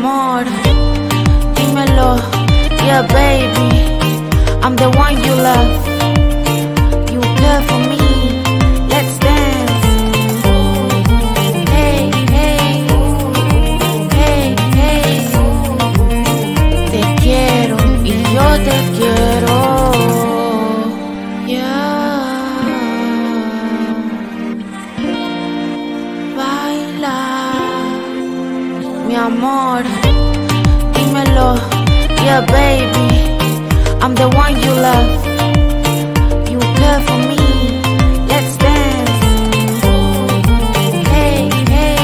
amor. Dímelo, yeah, baby. I'm the one you love. You care for me. Yeah, baby, I'm the one you love. You care for me. Let's dance. Hey, hey,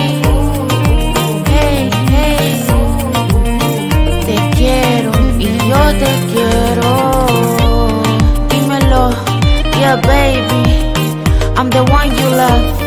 hey, hey. Te quiero y yo te quiero. Dímelo. Yeah, baby, I'm the one you love.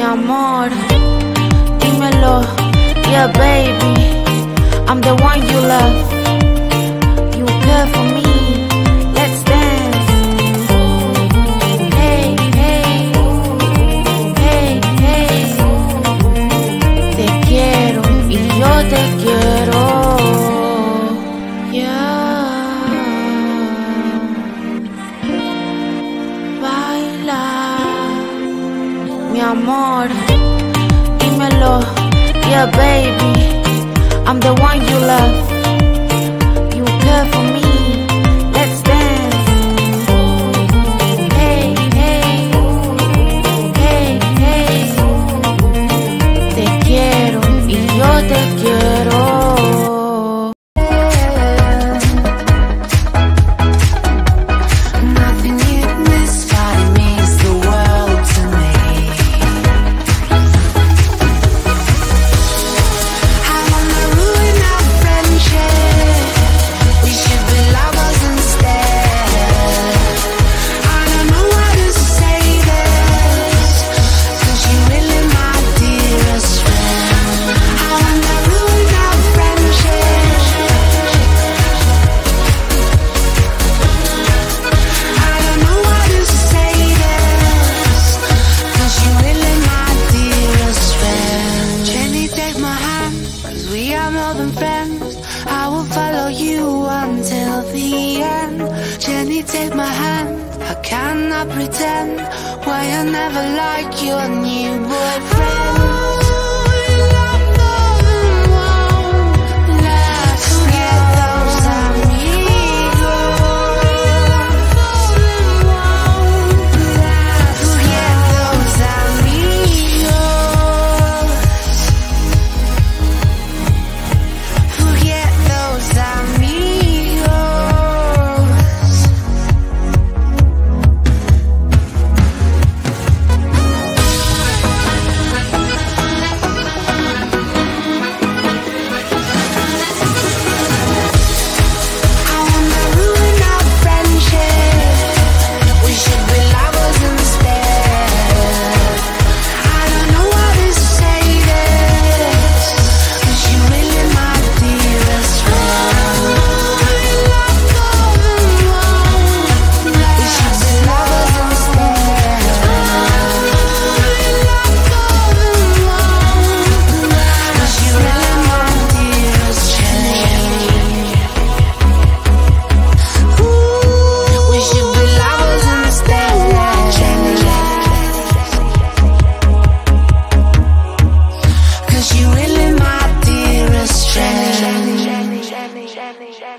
mi amor. Dímelo, yeah, baby. I'm the one you love. You care for me. Baby. I'm the one you love.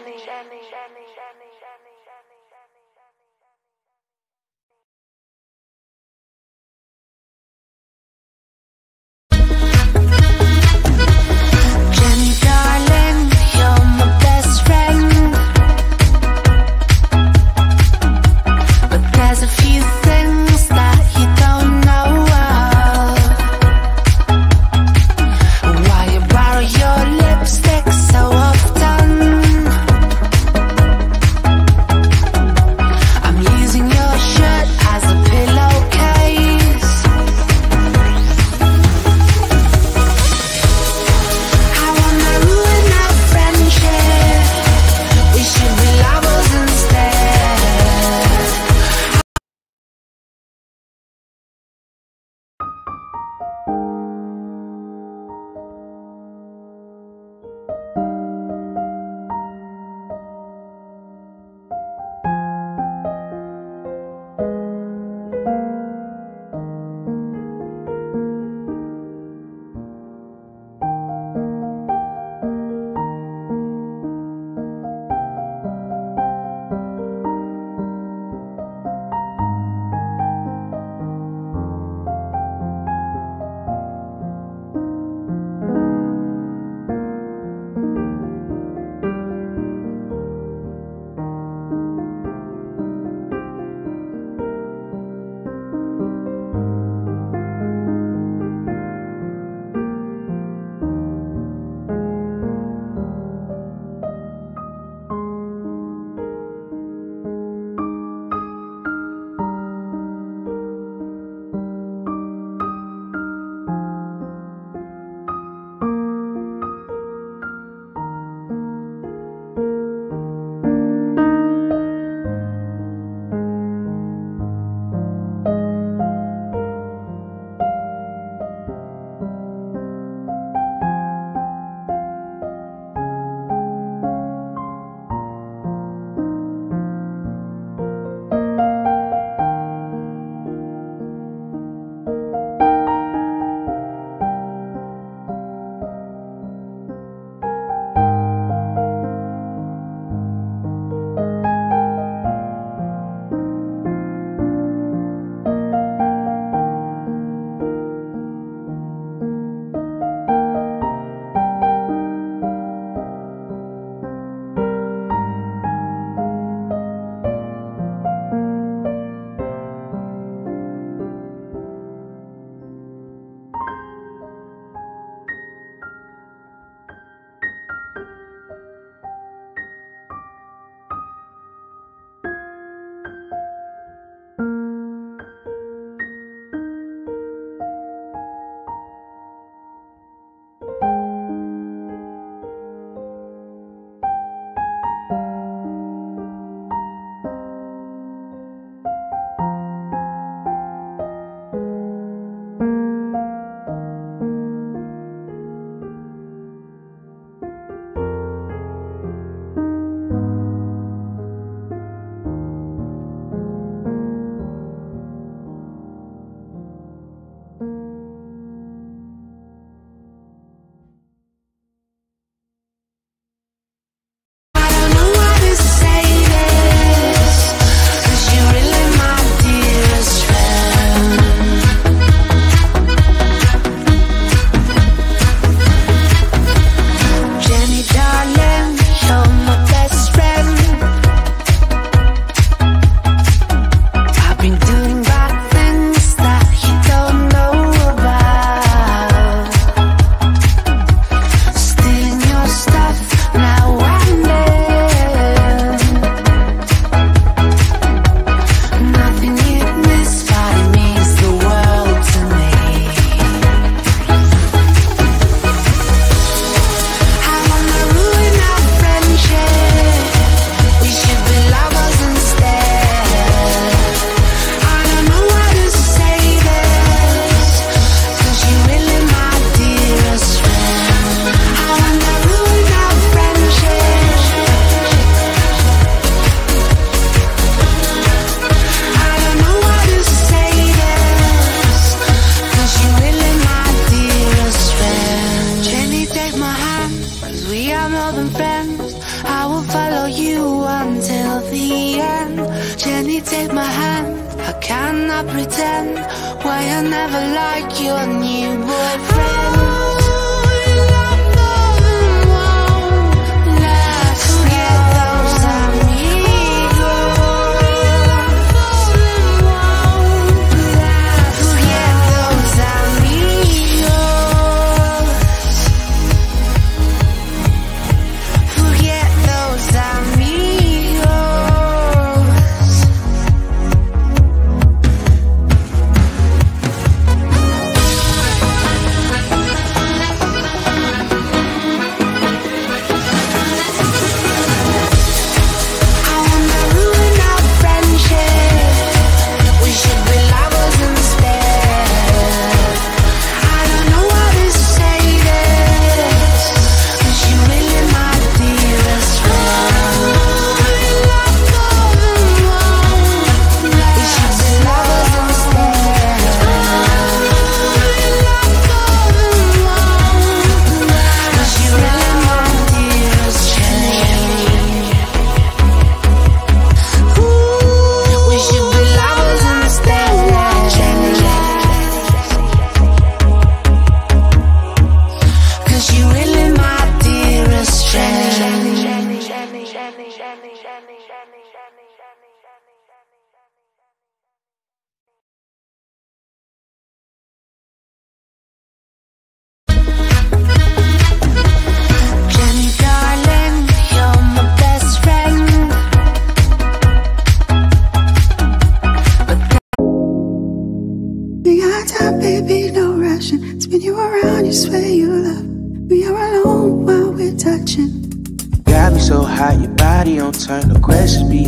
Jenny,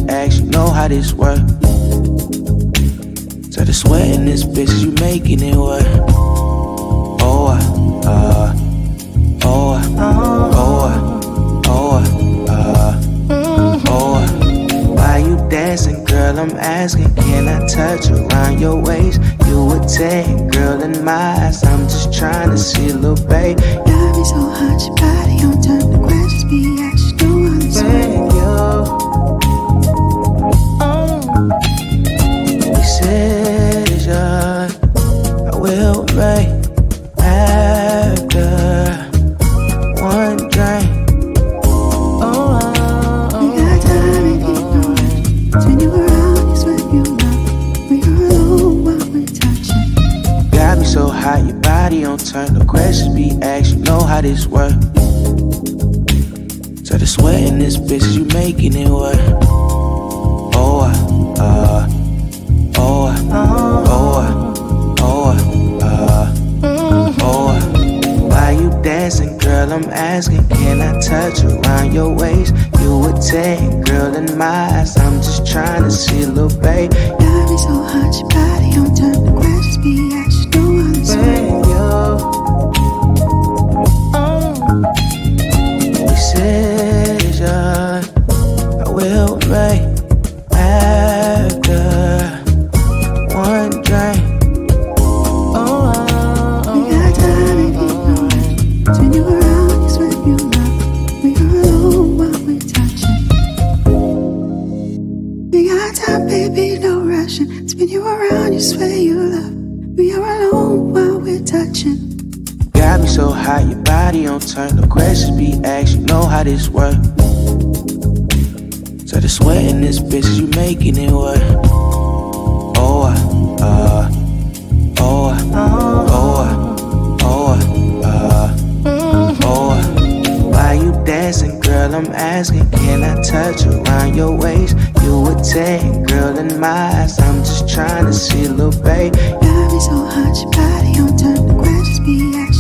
be you know how this work. So the sweat in this bitch, you making it work. Oh, uh, uh, oh, uh, oh, uh, oh, uh, oh. uh. Why you dancing, girl? I'm asking, can I touch around your waist? You a 10, girl, in my eyes. I'm just trying to see a little babe. Got me so hot, your body on turn. The questions be asked, you know you making it work. Oh, uh, uh, oh, uh, oh, uh, oh, uh, oh. uh. Why you dancing, girl? I'm asking, can I touch around your waist? You a 10, girl, in my eyes. I'm just trying to see a little babe. Got me so hot, your body on turn. The questions be asked, you know how this work. Thank you. This work. So the sweat in this bitch, you making it work. Oh, uh, uh, oh, uh, oh, uh, oh, uh, oh. uh. Why you dancing, girl? I'm asking, can I touch around your waist? You a 10, girl, in my eyes. I'm just trying to see little babe. Got me so hot, your body on turn. The questions be asked,